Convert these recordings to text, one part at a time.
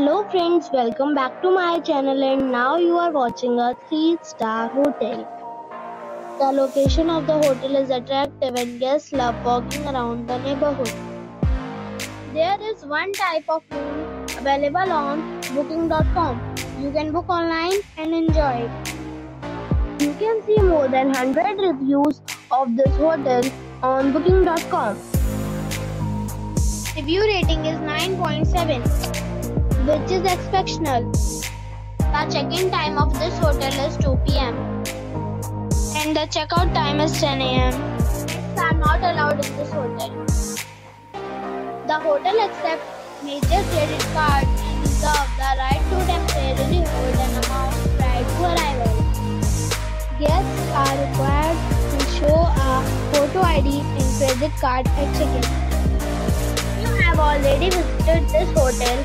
Hello friends, welcome back to my channel and now you are watching a 3-star hotel. The location of the hotel is attractive and guests love walking around the neighborhood. There is one type of room available on booking.com. You can book online and enjoy it. You can see more than 100 reviews of this hotel on booking.com. Review rating is 9.7 which is exceptional. The check-in time of this hotel is 2 p.m. and the checkout time is 10 a.m. Pets are not allowed in this hotel. The hotel accepts major credit cards and reserves the right to temporarily hold an amount prior to arrival. Guests are required to show a photo ID and credit card at check-in. If you have already visited this hotel,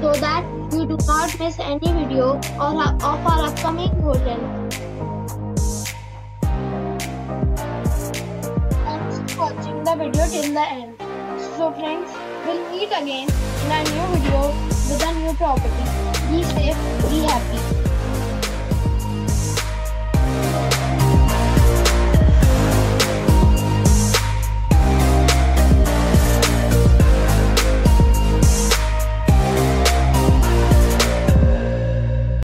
so that you do not miss any video or of our upcoming hotel. Thanks for watching the video till the end. So friends, we'll meet again in a new video with a new property. Be safe, be happy.